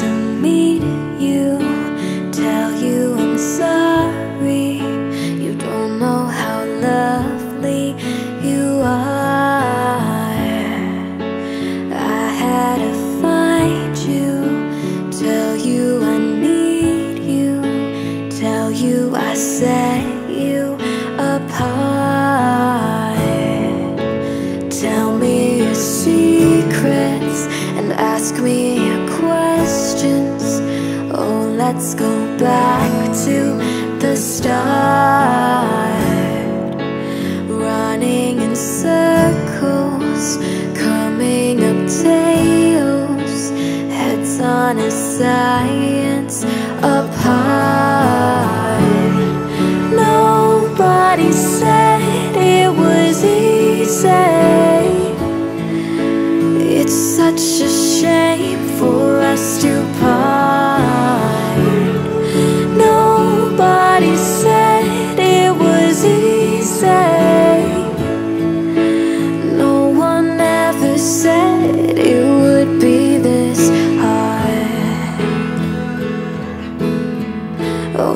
to meet you, let's go back to the start. Running in circles, coming up tails, heads on a science apart. Nobody said it was easy. It's such a shame for us to